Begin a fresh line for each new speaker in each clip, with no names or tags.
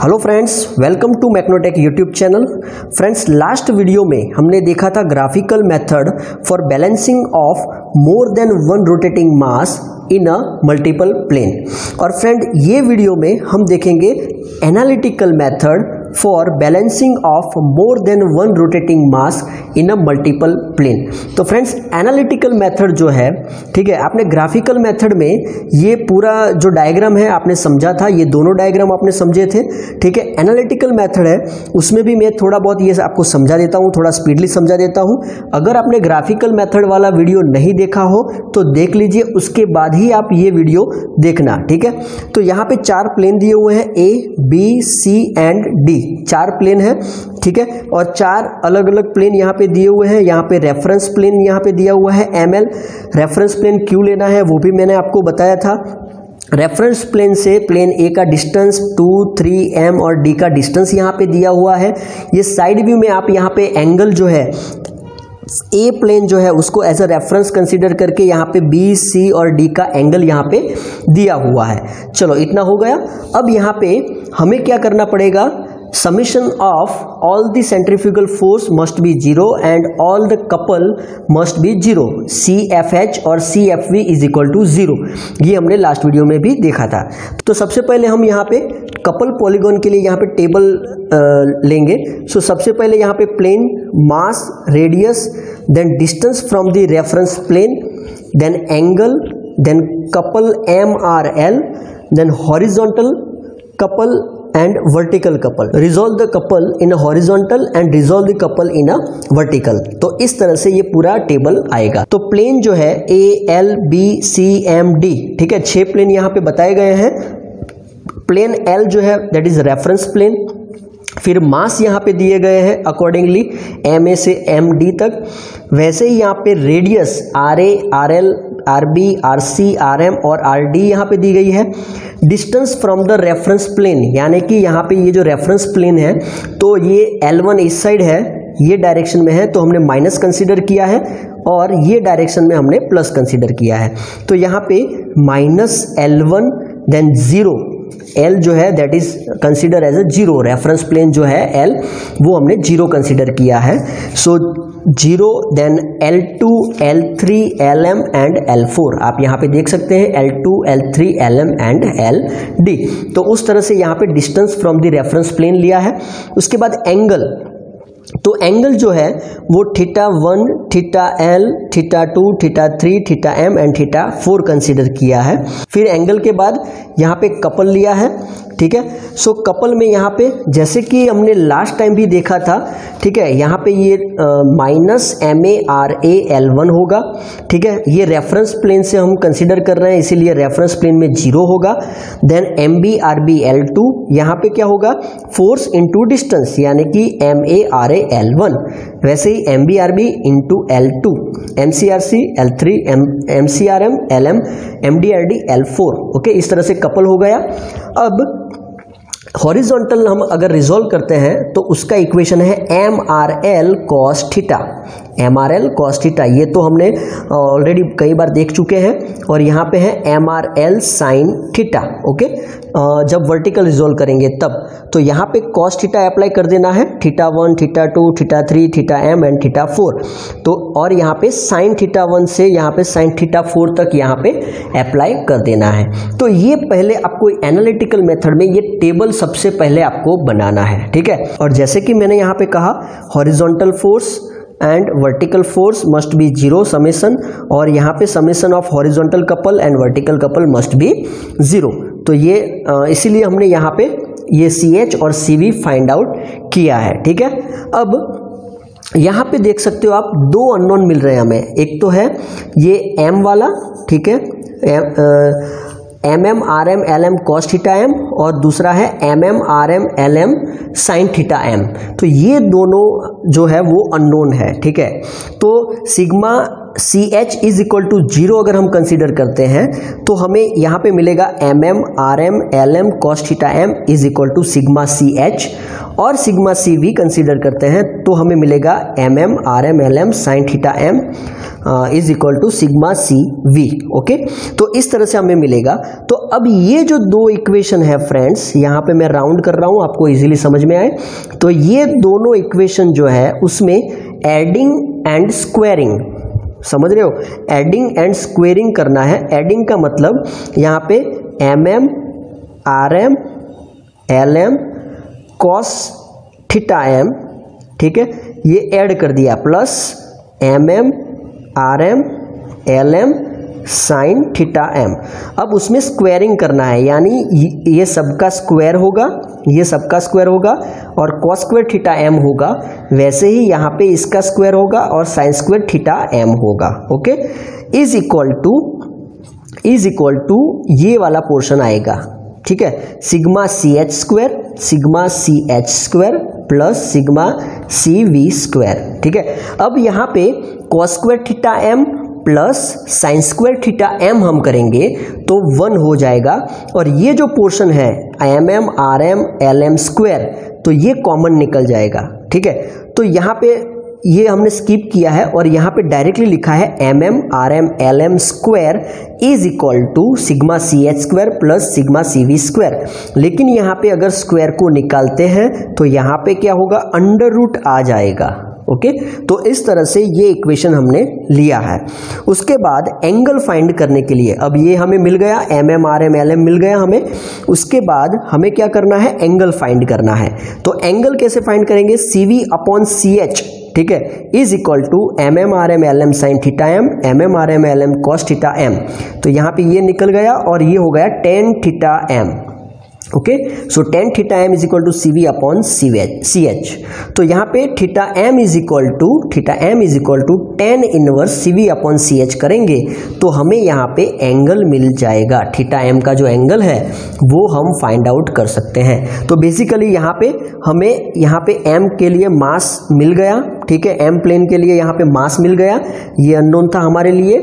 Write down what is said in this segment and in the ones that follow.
Hello friends welcome to Mechnotech YouTube channel friends last video में हमने देखा था graphical method for balancing of more than one rotating mass in a multiple plane और friend ये video में हम देखेंगे analytical method for balancing of more than one rotating mass in a multiple plane तो फ्रेंड्स एनालिटिकल मेथड जो है, ठीक है, आपने ग्राफिकल मेथड में ये पूरा जो डायग्राम है, आपने समझा था, ये दोनों डायग्राम आपने समझे थे, ठीक है एनालिटिकल मेथड है, उसमें भी मैं थोड़ा बहुत ये आपको समझा देता हूँ, थोड़ा स्पीडली समझा देता हूँ। अगर आपने ग्राफिकल मेथड वाला वीडियो नहीं देखा हो तो देख लीजिए, उसके बाद ही आप ये वीडियो देखना, ठीक है? तो यहाँ पे चार प्लेन दिए हुए हैं A B C and D चार प्लेन है, ठीक है? और चार अलग अलग प्लेन यहाँ पे दिए हुए हैं। यहाँ पे रेफरेंस प्लेन यहाँ पे दिया हुआ है एम एल रेफरेंस प्लेन क्यों लेना है, वो भी मैंने आपको बताया था। रेफरेंस प्लेन से प्लेन ए का डिस्टेंस टू थ्री एम और डी का डिस्टेंस यहाँ पे दिया हुआ है। ये साइड व्यू में आप यहाँ पे एंगल जो है ए प्लेन जो है, उसको एज अ रेफरेंस कंसीडर करके यहाँ पे बी सी और डी का एंगल यहाँ पे दिया हुआ है। चलो, इतना हो गया। अब यहाँ पे हमें क्या करना पड़ेगा? Summation of all the centrifugal force must be zero and all the couple must be zero. CFH और CFV is equal to zero. ये हमने लास्ट वीडियो में भी देखा था। तो सबसे पहले हम यहाँ पे कपल पॉलीगॉन के लिए यहाँ पे टेबल लेंगे। सो so, सबसे पहले यहाँ पे plane mass radius then distance from the reference plane then angle then couple M R L then horizontal couple and vertical couple. Resolve the couple in a horizontal and resolve the couple in a vertical. तो इस तरह से ये पूरा table आएगा। तो plane जो है A L B C M D ठीक है? छह प्लेन यहाँ पे बताए गए हैं। प्लेन एल जो है दैट इज़ रेफरेंस प्लेन फिर मास यहाँ पे दिए गए हैं अकॉर्डिंगली एम ए से एम डी तक। वैसे ही यहाँ पे radius R A R L R B R C R M और आर डी यहाँ पे दी गई है। Distance from the reference plane यानी कि यहाँ पे ये जो रेफरेंस प्लेन है तो ये एल वन इस साइड है, ये डायरेक्शन में है तो हमने माइनस कंसीडर किया है, और ये डायरेक्शन में हमने प्लस कंसीडर किया है। तो यहाँ पे minus L one then zero L जो है that is consider as a zero reference plane जो है एल वो हमने ज़ीरो कंसिडर किया है। So zero then L two L three L M and L four आप यहाँ पे देख सकते हैं L two L three L M and L D तो उस तरह से यहाँ पे distance from the reference plane लिया है। उसके बाद एंगल तो एंगल जो है, वो theta one theta L theta two, theta three, theta M and theta four consider किया है। फिर एंगल के बाद यहाँ पे कपल लिया है, ठीक है? सो कपल में यहाँ पे जैसे कि हमने लास्ट टाइम भी देखा था, ठीक है? यहाँ पे ये minus M A R A L one होगा, ठीक है? ये रेफरेंस प्लेन से हम कंसिडर कर रहे हैं, इसीलिए रेफरेंस प्लेन में ज़ीरो होगा। Then M B R B L two यहाँ पे क्या होगा? फोर्स इंटू डिस्टेंस यानी कि M A R A L one वैसे ही M B R B into L two M C R C L three M M C R M L M M D R D L four okay इस तरह से couple हो गया। अब horizontal हम अगर resolve करते हैं तो उसका इक्वेशन है M R L cos theta M R L cos theta ये तो हमने ऑलरेडी कई बार देख चुके हैं। और यहाँ पे है M R L sine theta okay जब वर्टिकल रिजोल्व करेंगे तब। तो यहाँ पे कॉस्टिटा अप्लाई कर देना है। Theta one theta two theta three theta M and theta four तो और यहाँ पे साइन थीटा वन से यहाँ पे साइन थीटा फोर तक यहाँ पे अप्लाई कर देना है। तो ये पहले आपको एनालिटिकल मेथड में ये टेबल सबसे पहले आपको बनाना है, ठीक है? और जैसे कि मैंने यहाँ पे कहा horizontal force and vertical force must be zero summation और यहाँ पे summation of horizontal couple and vertical couple must be zero तो ये इसीलिए हमने यहाँ पे ये सी एच और सी वी फाइंड आउट किया है, ठीक है? अब यहाँ पे देख सकते हो आप दो अननोन मिल रहे हैं हमें। एक तो है ये एम वाला, ठीक है? M M, R M, L M, cos theta M और दूसरा है M M, R M, L M, sine theta M. तो ये दोनों जो है वो अननोन है, ठीक है? तो sigma C H is equal to zero अगर हम कंसीडर करते हैं तो हमें यहाँ पे मिलेगा M M, R M, L M, cos theta M is equal to sigma C H और सिग्मा सी वी कंसीडर करते हैं तो हमें मिलेगा M M, R M, L M, sine theta M is equal to sigma C V okay तो इस तरह से हमें मिलेगा। तो अब ये जो दो इक्वेशन है फ्रेंड्स यहाँ पे मैं राउंड कर रहा हूँ, आपको इजीली समझ में आए। तो ये दोनों इक्वेशन जो है, उसमें एडिंग एंड स्क्वेरिंग समझ रहे हो? एडिंग एंड स्क्वेरिंग करना है। एडिंग का मतलब यहाँ पे M M R M L M cos theta M ठीक है? ये ऐड कर दिया plus M M R M L M sine theta M अब उसमें स्क्वायरिंग करना है, यानी ये सबका स्क्वायर होगा, ये सबका स्क्वायर होगा, और कॉस स्क्वायर थीटा एम होगा, वैसे ही यहाँ पे इसका स्क्वायर होगा और साइन स्क्वायर थीटा एम होगा okay is equal to is equal to ये वाला पोर्शन आएगा, ठीक है? Sigma C H square sigma C H square plus sigma C V square ठीक है? अब यहाँ पे cos square theta M plus sine square theta M हम करेंगे तो वन हो जाएगा। और ये जो पोर्शन है M M R M L M square तो ये कॉमन निकल जाएगा। ठीक है? तो यहाँ पे ये हमने स्किप किया है और यहाँ पे डायरेक्टली लिखा है M M R M L M square is equal to sigma C H square plus sigma C V square लेकिन यहाँ पे अगर स्क्वायर को निकालते हैं तो यहाँ पे क्या होगा? अंडर रूट आ जाएगा। ओके? तो इस तरह से ये इक्वेशन हमने लिया है। उसके बाद एंगल फाइंड करने के लिए, अब ये हमें मिल गया M M R M L M मिल गया हमें। उसके बाद हमें क्या करना है? एंगल फाइंड करना है। तो एंगल कैसे फाइंड करेंगे? C V upon C H ठीक है? Is equal to M M R M L M sine theta M M M R M L M cos theta M तो यहाँ पे ये निकल गया और ये हो गया tan theta M okay so tan theta M is equal to C V upon C H C H तो यहाँ पे theta M is equal to theta M is equal to tan inverse C V upon C H करेंगे तो हमें यहाँ पे angle मिल जाएगा। Theta M का जो एंगल है, वो हम फाइंड आउट कर सकते हैं। तो बेसिकली यहाँ पे हमें, यहाँ पे एम के लिए मास मिल गया, ठीक है? एम प्लेन के लिए यहाँ पे मास मिल गया। ये अननोन था हमारे लिए।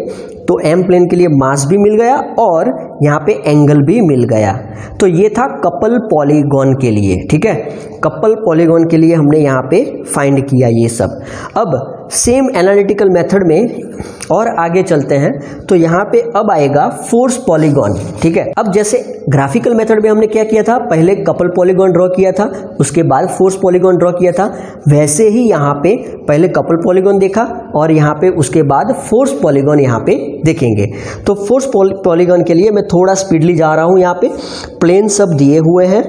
तो एम प्लेन के लिए मास भी मिल गया और यहाँ पे एंगल भी मिल गया। तो ये था कपल पॉलीगॉन के लिए, ठीक है? कपल पॉलीगॉन के लिए हमने यहाँ पे फाइंड किया ये सब। अब सेम एनालिटिकल मेथड में और आगे चलते हैं तो यहाँ पे अब आएगा फोर्स पॉलीगॉन, ठीक है? अब जैसे ग्राफिकल मेथड में हमने क्या किया था, पहले कपल पॉलीगॉन ड्रॉ किया था, उसके बाद फोर्स पॉलीगॉन ड्रॉ किया था, वैसे ही यहाँ पे पहले कपल पॉलीगॉन देखा और यहाँ पे उसके बाद फोर्स पॉलीगॉन यहाँ पे देखेंगे। तो फोर्स पॉलीगॉन के लिए मैं थोड़ा स्पीडली जा रहा हूँ यहाँ पे। प्लेन सब दिए हुए हैं,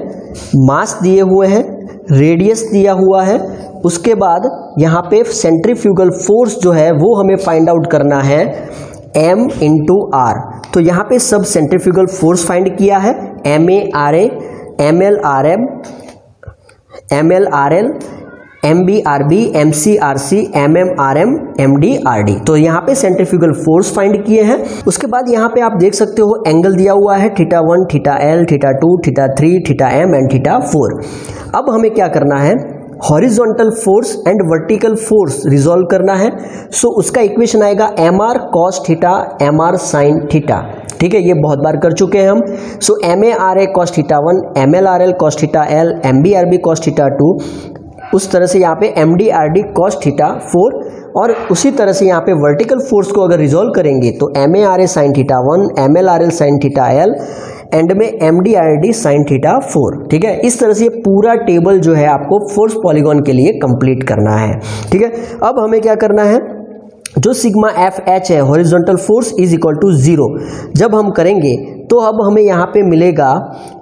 मास दिए हुए हैं, रेडियस दिया हुआ है उसके बाद यहाँ पे सेंट्रीफ्यूगल फोर्स जो है, वो हमें फाइंड आउट करना है एम इंटू आर तो यहाँ पे सब सेंट्रीफ्यूगल फोर्स फाइंड किया है M A R A M L R M M L R L M B R B M C R C M M R M M D R D तो यहाँ पे centrifugal force find किए हैं। उसके बाद यहाँ पे आप देख सकते हो एंगल दिया हुआ है theta one theta L theta two theta three theta M and theta four अब हमें क्या करना है? Horizontal force and vertical force resolve करना है। सो so, उसका इक्वेशन आएगा M R cos theta M R sine theta. ठीक है ये बहुत बार कर चुके हैं हम। So M A R A cos theta one M L R L cos theta L M B R B cos theta two. उस तरह से यहाँ पे M D R D cos theta four. और उसी तरह से यहाँ पे वर्टिकल फोर्स को अगर रिजोल्व करेंगे तो M A R A sine theta one M L R L sine theta L and में M D R D sine theta four ठीक है? इस तरह से ये पूरा टेबल जो है आपको फोर्स पॉलीगॉन के लिए कंप्लीट करना है, ठीक है? अब हमें क्या करना है? जो सिग्मा एफ़ एच है horizontal force is equal to zero जब हम करेंगे तो अब हमें यहाँ पे मिलेगा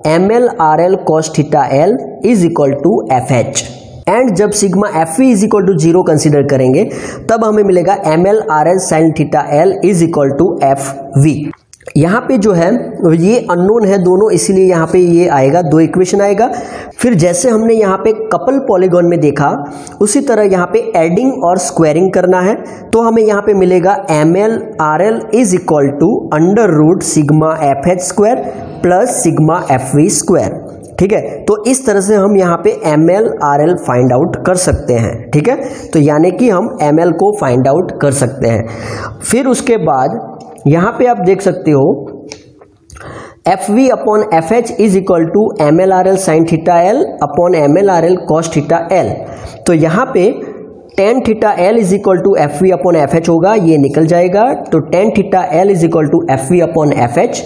M L R L cos theta L is equal to F H and जब sigma F V is equal to zero consider करेंगे, तब हमें मिलेगा M L R L sine theta L is equal to F V यहाँ पे जो है ये अननोन है दोनों, इसीलिए यहाँ पे ये आएगा, दो इक्वेशन आएगा। फिर जैसे हमने यहाँ पे कपल पॉलीगॉन में देखा, उसी तरह यहाँ पे एडिंग और स्क्वायरिंग करना है तो हमें यहाँ पे मिलेगा M L R L is equal to under root sigma F H square plus sigma F V square ठीक है? तो इस तरह से हम यहाँ पे M L R L find out कर सकते हैं। ठीक है? तो यानी कि हम एम एल को फाइंड आउट कर सकते हैं। फिर उसके बाद यहाँ पे आप देख सकते हो F V upon F H is equal to M L R L sine theta L upon M L R L cos theta L तो यहाँ पे tan theta L is equal to F V upon F H होगा, ये निकल जाएगा। तो tan theta L is equal to F V upon F H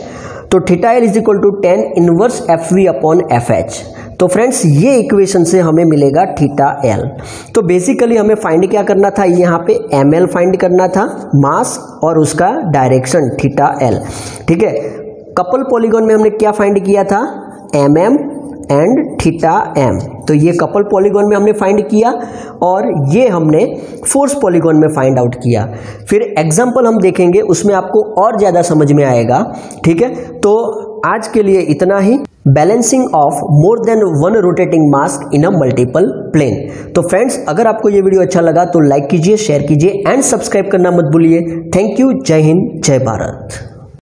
तो theta L is equal to tan inverse F V upon F H तो friends ये equation से हमें मिलेगा थीटा एल तो बेसिकली हमें फाइंड क्या करना था? यहाँ पे एम एल फाइंड करना था मास और उसका डायरेक्शन थीटा एल ठीक है? कपल पॉलीगॉन में हमने क्या फाइंड किया था? M M and theta M तो ये कपल पॉलीगॉन में हमने फाइंड किया और ये हमने फोर्स पॉलीगॉन में फाइंड आउट किया. फिर एग्ज़ाम्पल हम देखेंगे, उसमें आपको और ज़्यादा समझ में आएगा. ठीक है? तो आज के लिए इतना ही। Balancing of more than one rotating mask in a multiple plane तो फ्रेंड्स अगर आपको ये वीडियो अच्छा लगा तो लाइक कीजिए शेयर कीजिए एंड सब्सक्राइब करना मत भूलिए। थैंक यू जय हिंद, जय भारत।